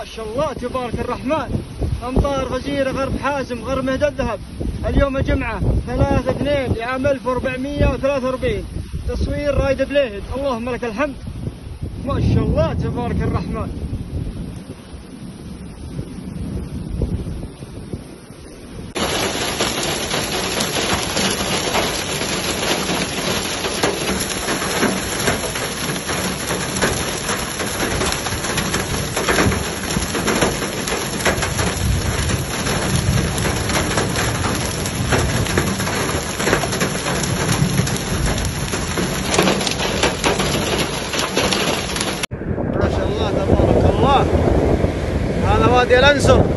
ما شاء الله تبارك الرحمن. أمطار غزيرة غرب حازم غرب مهد الذهب. اليوم الجمعه 3 2 لعام 1443 تصوير رايد بليهد اللهم لك الحمد. ما شاء الله تبارك الرحمن. ¡Adiós, Lanzo!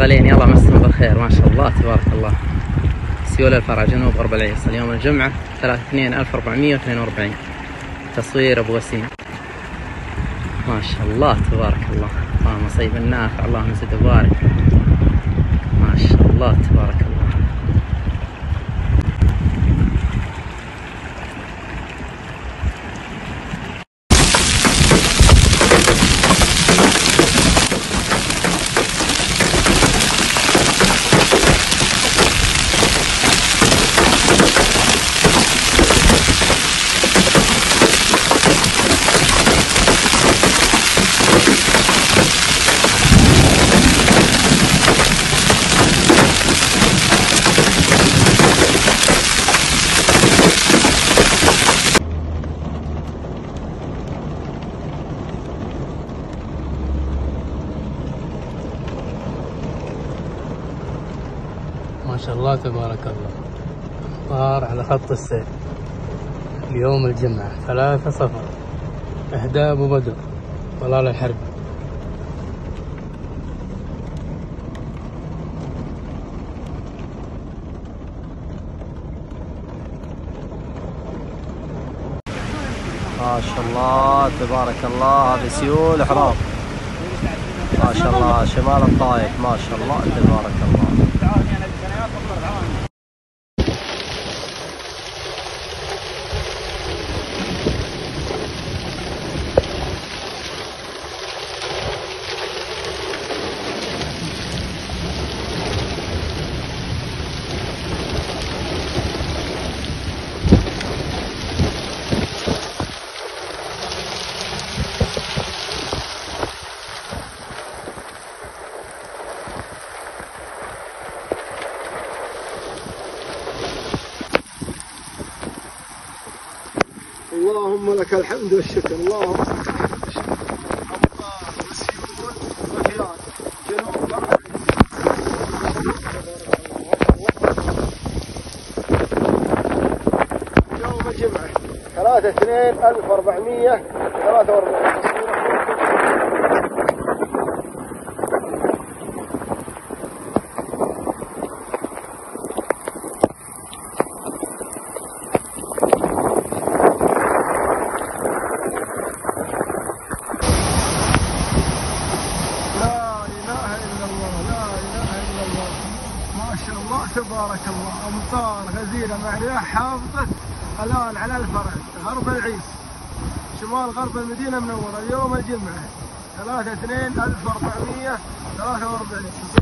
هلا بالغالين يلا مسكم بالخير. ما شاء الله تبارك الله. سيول الفرع جنوب غرب العيس اليوم الجمعة 3 2 1442 تصوير أبو وسيم. ما شاء الله تبارك الله. اللهم صيب النافع اللهم زد وبارك ما شاء الله تبارك الله ما شاء الله تبارك الله صار على خط اليوم الجمعة ثلاثة صفر. إهداء أبو بدر طلال الحرب. ما شاء الله تبارك الله هذه سيول حرام ما شاء الله شمال الطايف ما شاء الله تبارك الله. اللهم لك الحمد والشكر. اللهم ثلاثة اثنين ألف وأربعمية ثلاثة وحيان رياح حافظة الآن على الفرع غرب العيس شمال غرب المدينة المنورة. اليوم الجمعة. 3 2 1443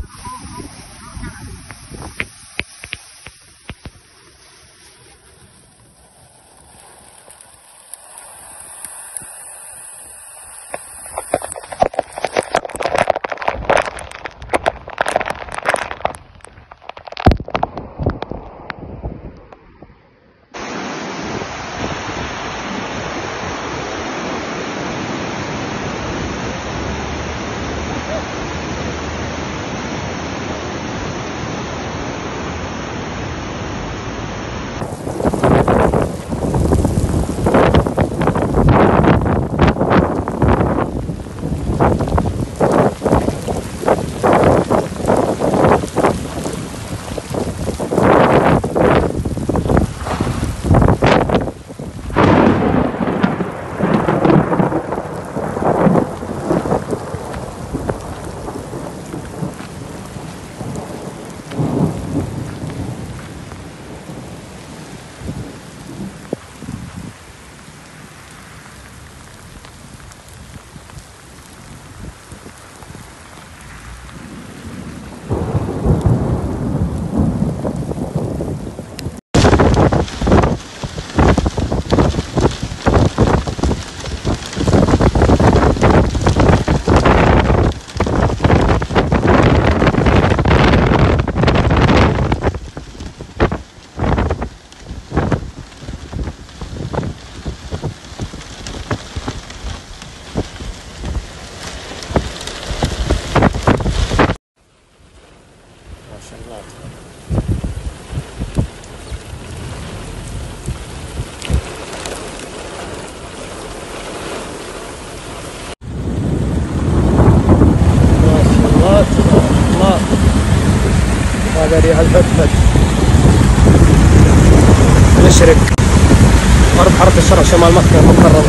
مشرق غرب حرة الشرق شمال مكة المكرمة